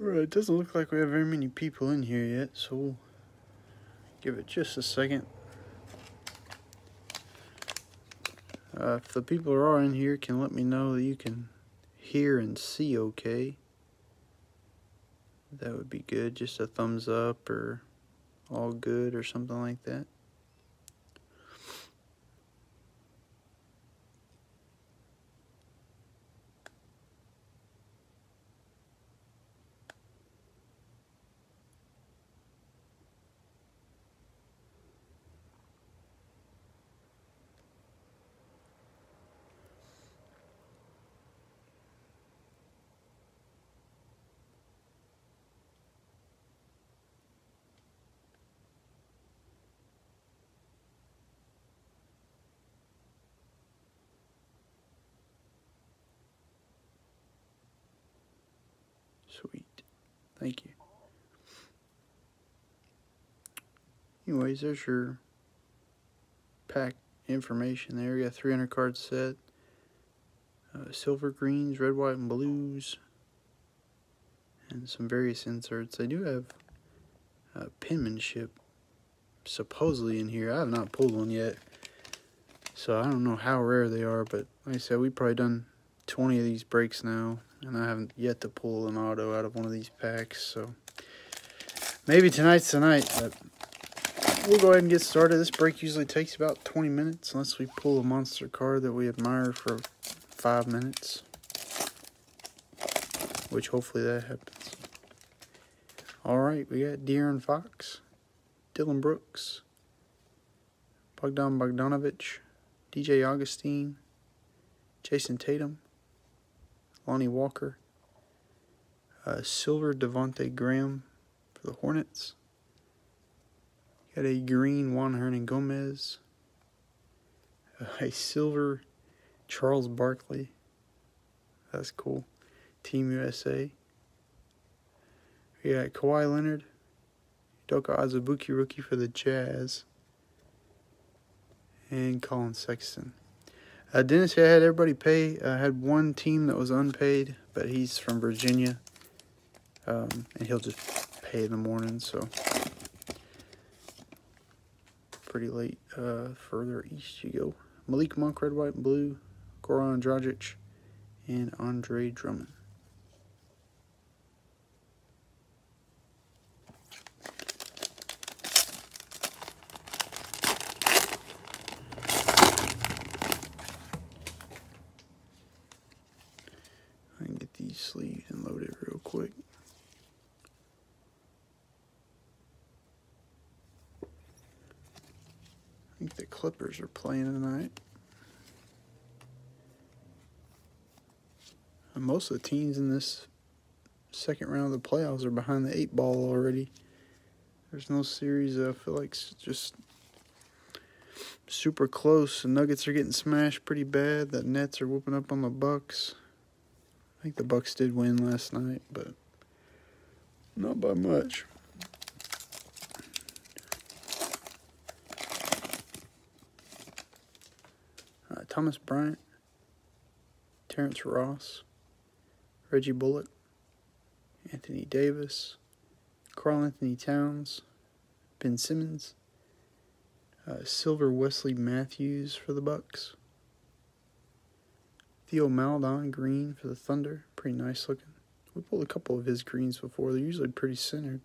Right, it doesn't look like we have very many people in here yet, so we'll give it just a second. Uh, if the people who are in here can let me know that you can hear and see okay, that would be good. Just a thumbs up or all good or something like that. Sweet. Thank you. Anyways, there's your pack information there. You got 300 card set. Uh, silver greens, red, white, and blues. And some various inserts. They do have uh, penmanship supposedly in here. I have not pulled one yet. So I don't know how rare they are, but like I said, we've probably done 20 of these breaks now and I haven't yet to pull an auto out of one of these packs, so maybe tonight's tonight, but we'll go ahead and get started. This break usually takes about 20 minutes, unless we pull a monster card that we admire for five minutes, which hopefully that happens. All right, we got De'Aaron Fox, Dillon Brooks, Bogdan Bogdanovich, DJ Augustine, Jayson Tatum, Lonnie Walker, uh, silver Devonte Graham for the Hornets. Got a green Juan Hernangomez, uh, a silver Charles Barkley. That's cool. Team USA. We got Kawhi Leonard, Udoka Azubuike rookie for the Jazz, and Collin Sexton. Uh, Dennis I had everybody pay. I uh, had one team that was unpaid, but he's from Virginia, um, and he'll just pay in the morning. So pretty late. Uh, further east you go. Malik Monk, red, white, and blue. Goran Dragic, and Andre Drummond. Clippers are playing tonight. And most of the teams in this second round of the playoffs are behind the eight ball already. There's no series I feel like just super close. The Nuggets are getting smashed pretty bad. The Nets are whooping up on the Bucks. I think the Bucks did win last night, but not by much. Thomas Bryant, Terrence Ross, Reggie Bullock, Anthony Davis, Karl-Anthony Towns, Ben Simmons, uh, Silver Wesley Matthews for the Bucks, Theo Maledon green for the Thunder, pretty nice looking. We pulled a couple of his greens before; they're usually pretty centered.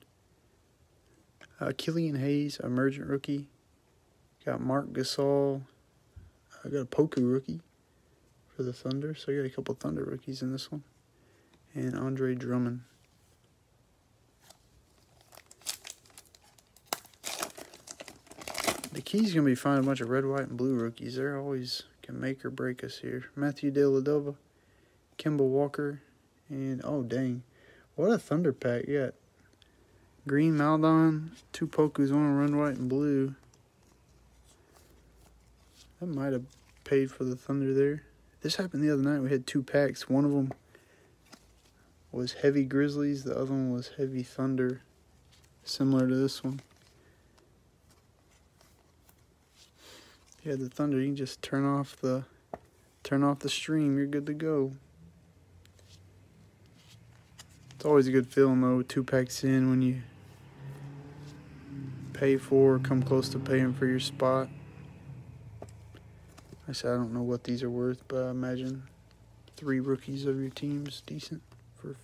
Uh, Killian Hayes, emergent rookie. Got Marc Gasol, I got a Poku rookie for the Thunder, so I got a couple Thunder rookies in this one. And Andre Drummond. The key's going to be finding a bunch of red, white, and blue rookies. They're always can make or break us here. Matthew Dellavedova, Kemba Walker, and oh dang, what a Thunder pack! Yeah, Green Maldon, two Pokus, one red, white, and blue. That might have paid for the Thunder there. This happened the other night. We had two packs. One of them was Heavy Grizzlies. The other one was Heavy Thunder. Similar to this one. Yeah, the Thunder, you can just turn off the turn off the stream. You're good to go. It's always a good feeling though, two packs in when you pay for, come close to paying for your spot. I said I don't know what these are worth, but I imagine three rookies of your team's decent for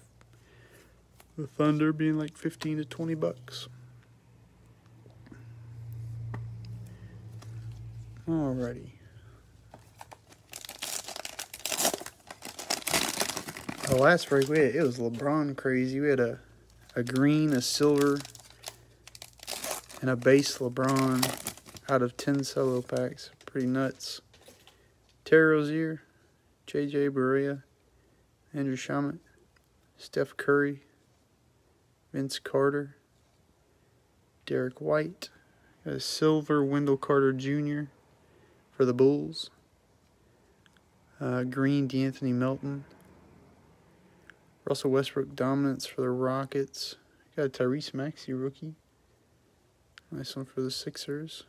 the Thunder being like 15 to 20 bucks. Alrighty. The last break we had, it was LeBron crazy. We had a, a green, a silver, and a base LeBron out of 10 solo packs. Pretty nuts. Terry Rozier, JJ Barea, Andrew Shamet, Steph Curry, Vince Carter, Derrick White, a silver Wendell Carter Jr. for the Bulls, uh, green De'Anthony Melton, Russell Westbrook dominance for the Rockets. Got a Tyrese Maxey rookie. Nice one for the Sixers.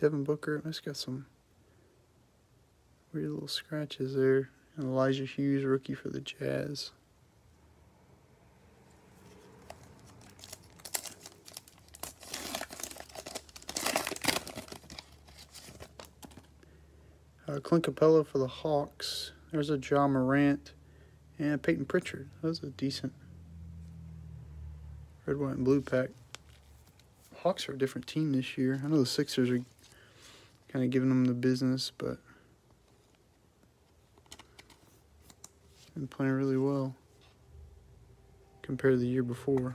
Devin Booker. That's got some weird little scratches there. And Elijah Hughes, rookie for the Jazz. Uh, Clint Capela for the Hawks. There's a Ja Morant and Payton Pritchard. That was a decent red, white, and blue pack. Hawks are a different team this year. I know the Sixers are kind of giving them the business, but been playing really well compared to the year before.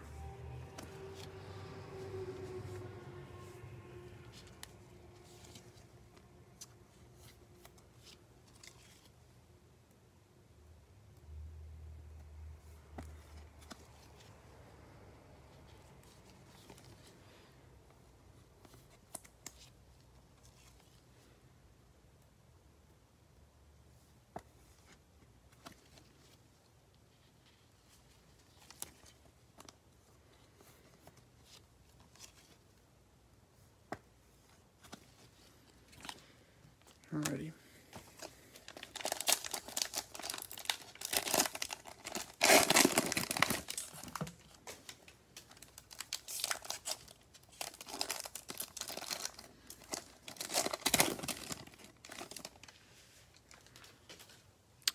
Alrighty.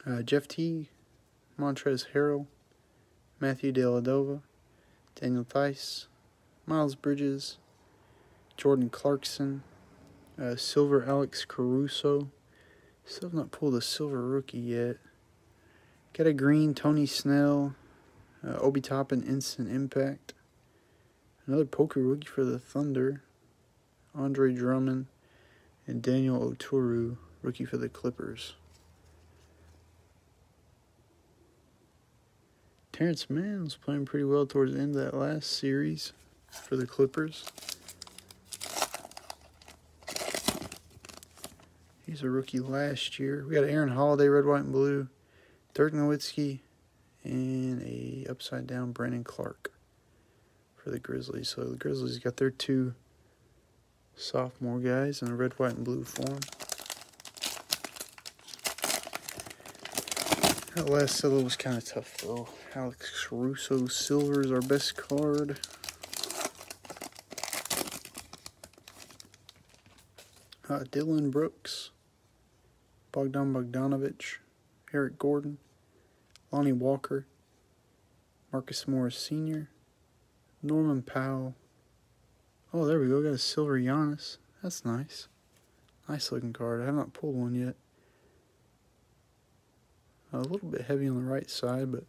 Uh, Jeff T, Montrezl Harrell, Matthew Dellavedova, Daniel Theis, Miles Bridges, Jordan Clarkson, uh, silver Alex Caruso. Still have not pulled a silver rookie yet. Got a green Tony Snell, uh, Obi Toppin Instant Impact. Another poker rookie for the Thunder, Andre Drummond, and Daniel Oturu, rookie for the Clippers. Terance Mann was playing pretty well towards the end of that last series for the Clippers. He's a rookie last year. We got Aaron Holiday, red, white, and blue. Dirk Nowitzki, and a upside down Brandon Clarke for the Grizzlies. So the Grizzlies got their two sophomore guys in a red, white, and blue form. That last solo was kind of tough though. Alex Caruso Silver is our best card. Uh, Dillon Brooks, Bogdan Bogdanovich, Eric Gordon, Lonnie Walker, Marcus Morris Sr., Norman Powell. Oh, there we go. Got a silver Giannis. That's nice. Nice looking card. I have not pulled one yet. A little bit heavy on the right side, but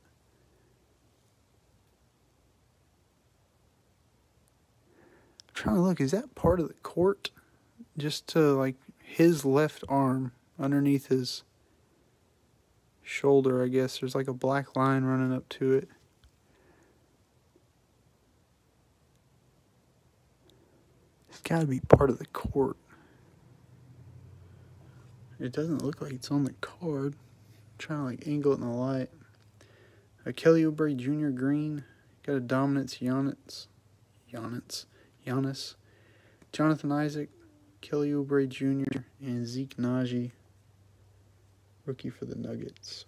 I'm trying to look. Is that part of the court? Just to like his left arm underneath his shoulder, I guess. There's like a black line running up to it. It's got to be part of the court. It doesn't look like it's on the card trying to like angle it in the light. A Kelly Oubre Jr. Green. Got a Dominance Giannis. Giannis. Giannis. Jonathan Isaac. Kelly Oubre Jr. and Zeke Nnaji rookie for the Nuggets.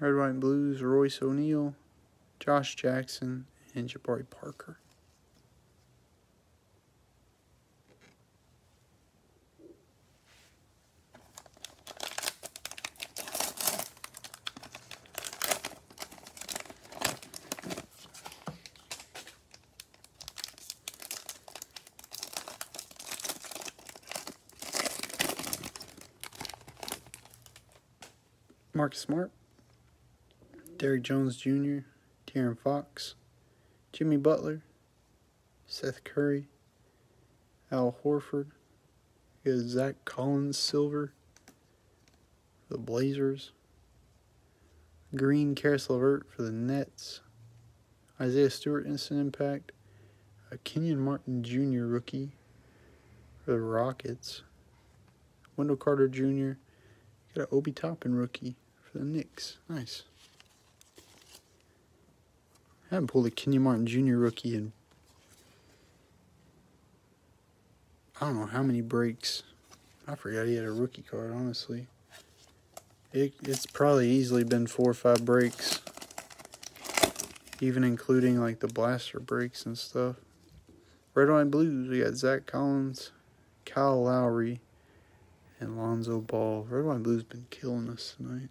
Red, White, and Blues, Royce O'Neale, Josh Jackson, and Jabari Parker. Marcus Smart, Derrick Jones Jr., De'Aaron Fox, Jimmy Butler, Seth Curry, Al Horford, you got Zach Collins Silver, the Blazers, Green Caris LeVert for the Nets, Isaiah Stewart Instant Impact, a Kenyon Martin Jr. rookie for the Rockets, Wendell Carter Jr., got an Obi Toppin rookie for the Knicks. Nice. I haven't pulled a Kenny Martin Jr. rookie in I don't know how many breaks. I forgot he had a rookie card, honestly. It, it's probably easily been four or five breaks. Even including like the blaster breaks and stuff. Red, White, Blues, we got Zach Collins, Kyle Lowry, and Lonzo Ball. Red, White, Blues been killing us tonight.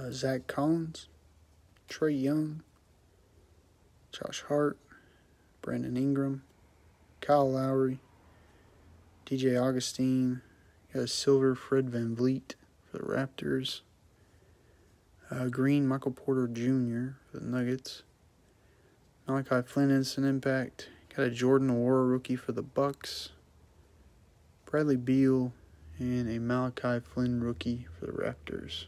uh, Zach Collins, Trae Young, Josh Hart, Brandon Ingram, Kyle Lowry, DJ Augustine, got silver Fred Van VanVleet for the Raptors, uh, green Michael Porter Jr. for the Nuggets, Malachi Flynn Instant Impact, got a Jordan Nwora rookie for the Bucks, Bradley Beal, and a Malachi Flynn rookie for the Raptors.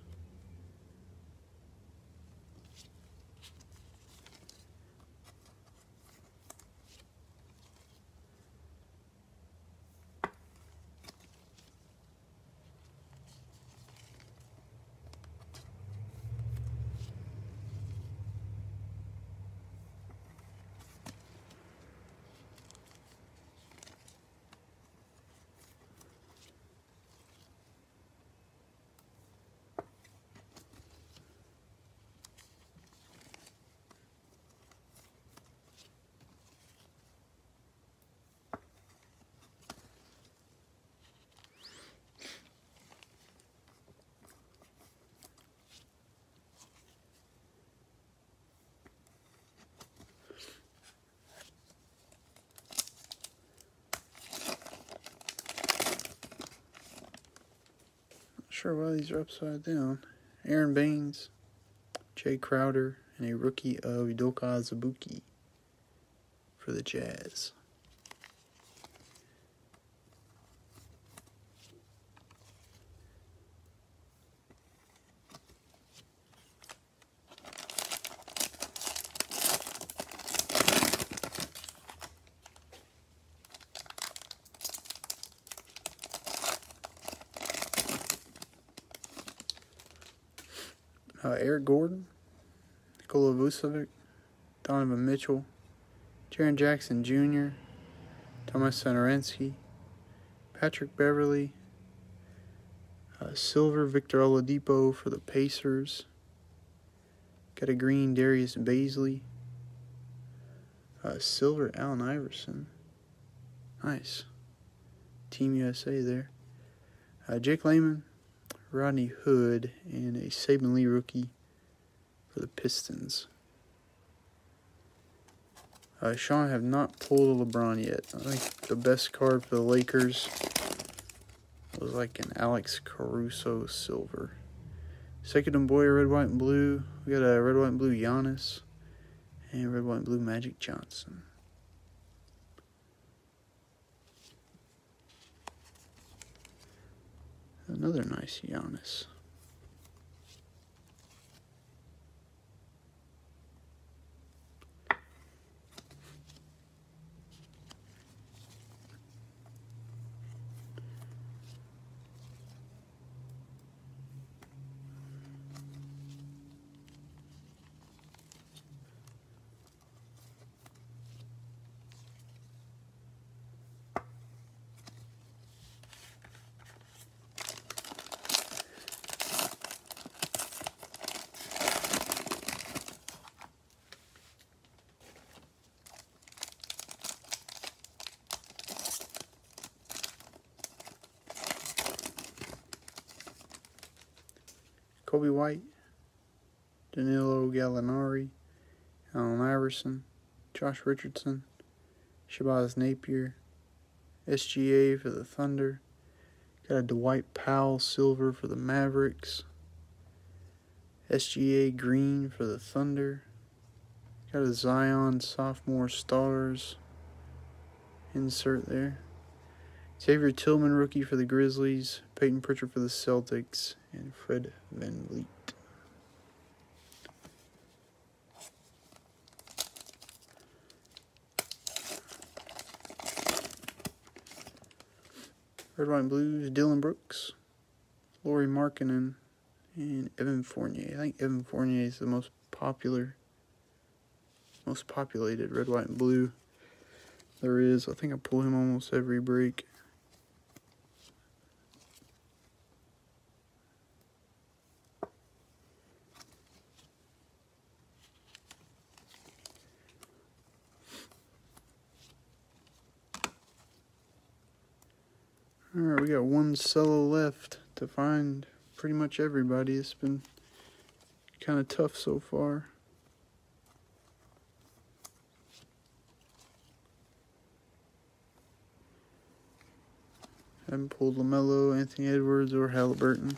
Sure why these are upside down. Aron Baynes, Jae Crowder, and a rookie of Udoka Azubuike for the Jazz. uh, Eric Gordon, Nikola Vucevic, Donovan Mitchell, Jaren Jackson Jr., Thomas Satoransky, Patrick Beverley, uh, Silver Victor Oladipo for the Pacers, got a green Darius Bazley, uh, Silver Allen Iverson, nice, Team USA there, uh, Jake Layman, Rodney Hood, and a Saben Lee rookie for the Pistons. Uh, Sean have not pulled a LeBron yet. I think the best card for the Lakers was like an Alex Caruso silver. Second and Boyer, red, white, and blue. We got a red, white, and blue Giannis. And red, white, and blue Magic Johnson. Another nice Giannis. Coby White, Danilo Gallinari, Allen Iverson, Josh Richardson, Shabazz Napier, SGA for the Thunder, got a Dwight Powell silver for the Mavericks, SGA green for the Thunder, got a Zion sophomore stars insert there. Xavier Tillman, rookie for the Grizzlies. Payton Pritchard for the Celtics. And Fred Van VanVleet. Red, White, and Blues, Dillon Brooks, Lauri Markkanen, and Evan Fournier. I think Evan Fournier is the most popular, most populated red, white, and blue there is. I think I pull him almost every break. Alright, we got left to find pretty much everybody. It's been kind of tough so far. Haven't pulled LaMelo, Anthony Edwards, or Halliburton.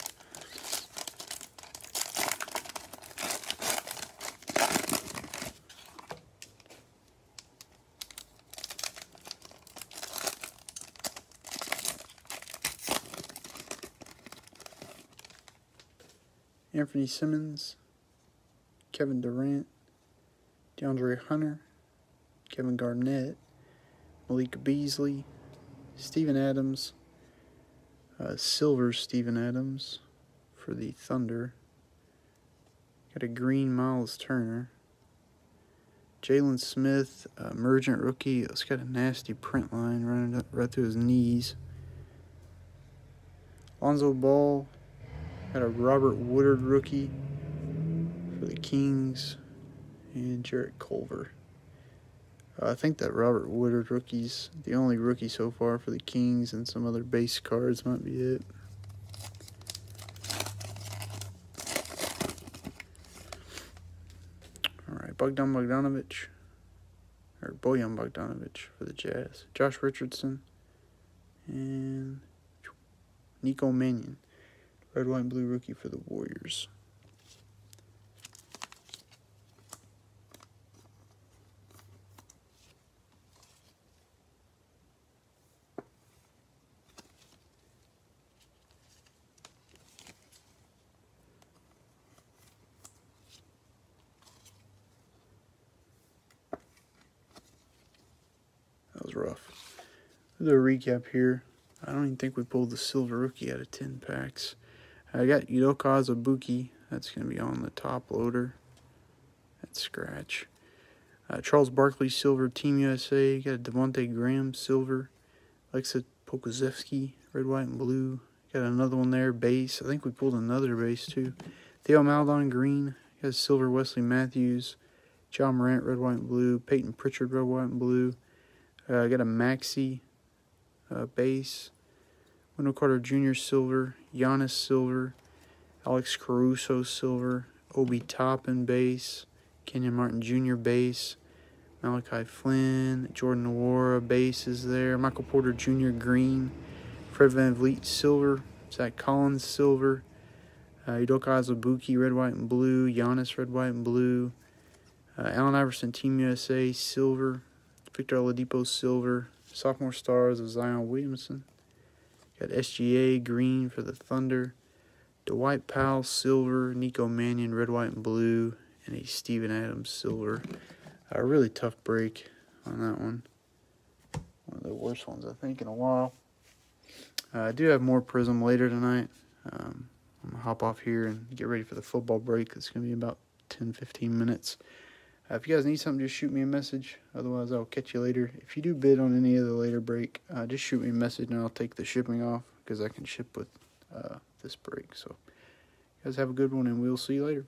Anthony Simmons, Kevin Durant, DeAndre Hunter, Kevin Garnett, Malik Beasley, Steven Adams, uh, Silver Steven Adams for the Thunder. Got a green Miles Turner. Jalen Smith, uh, emergent rookie. It's got a nasty print line running up right through his knees. Lonzo Ball, Got a Robert Woodard rookie for the Kings and Jarrett Culver. Uh, I think that Robert Woodard rookie's the only rookie so far for the Kings, and some other base cards might be it. All right, Bogdan Bogdanovich, or Bojan Bogdanovich for the Jazz. Josh Richardson, and Nico Mannion. Red, white, and blue rookie for the Warriors. That was rough. The recap here. I don't even think we pulled the silver rookie out of 10 packs. I got Udoka Azubuike. That's going to be on the top loader. That's scratch. Uh, Charles Barkley Silver, Team USA. Got a Devonte Graham Silver. Alexa Pokusevski, Red, White, and Blue. Got another one there, base. I think we pulled another base too. Theo Maledon Green. Got Silver Wesley Matthews. Ja Morant, Red, White, and Blue. Payton Pritchard, Red, White, and Blue. Uh, got a Maxey uh, base. Wendell Carter Jr. Silver, Giannis Silver, Alex Caruso silver, Obi Toppin base, Kenyon Martin Jr. base, Malachi Flynn, Jordan Nwora base is there, Michael Porter Jr. green, Fred Van VanVleet silver, Zach Collins silver, uh, Udoka Azubuike red, white, and blue, Giannis red, white, and blue, uh, Allen Iverson Team USA silver, Victor Oladipo silver, sophomore stars of Zion Williamson. Got SGA green for the Thunder. Dwight Powell silver, Nico Mannion red, white, and blue, and a Steven Adams silver. A really tough break on that one. One of the worst ones I think in a while. Uh, I do have more Prizm later tonight. Um, I'm gonna hop off here and get ready for the football break. It's gonna be about 10-15 minutes. Uh, if you guys need something, just shoot me a message. Otherwise, I'll catch you later. If you do bid on any of the later break, uh, just shoot me a message and I'll take the shipping off because I can ship with uh, this break. So, guys, have a good one and we'll see you later.